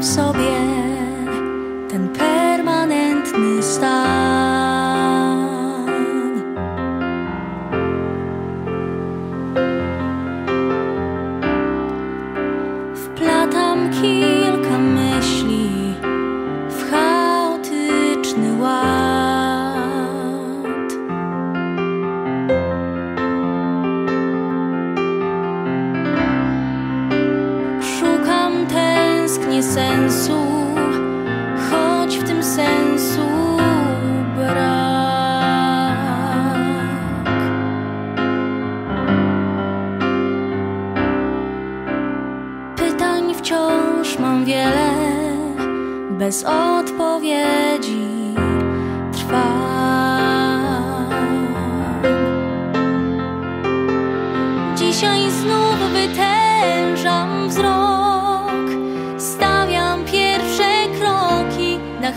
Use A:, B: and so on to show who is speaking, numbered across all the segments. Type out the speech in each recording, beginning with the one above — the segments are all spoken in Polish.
A: w sobie sensu, choć w tym sensu brak. Pytań wciąż mam wiele, bez odpowiedzi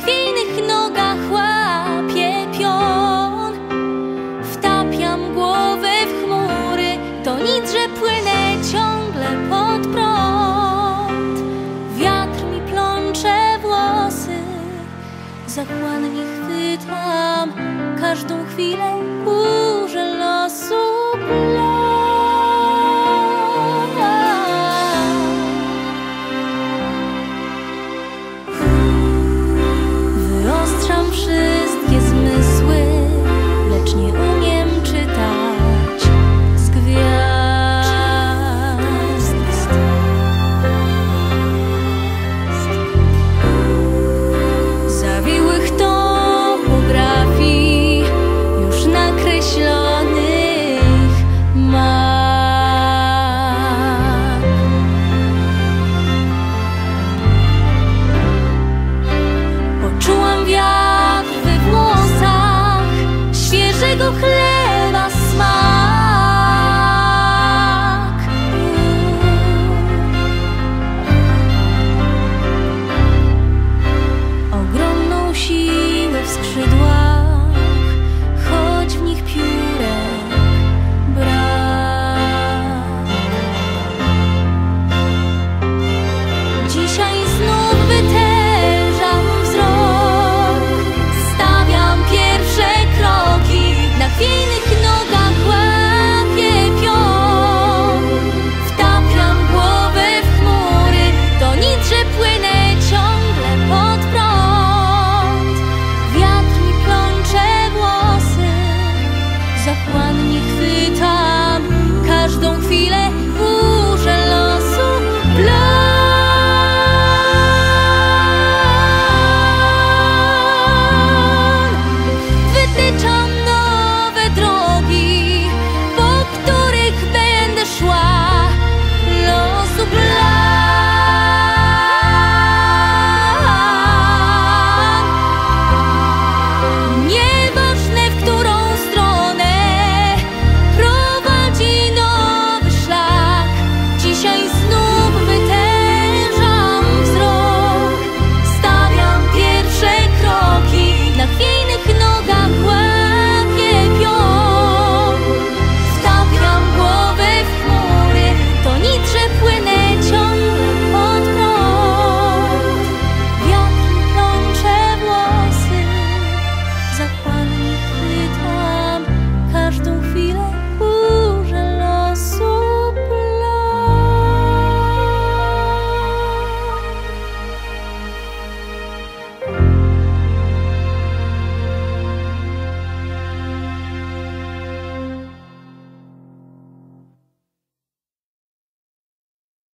A: chwiejnych nogach łapie pion. Wtapiam głowę w chmury, to nic, że płynę ciągle pod prąd. Wiatr mi plącze włosy, zachłannie chwytam. Każdą chwilę górze losu.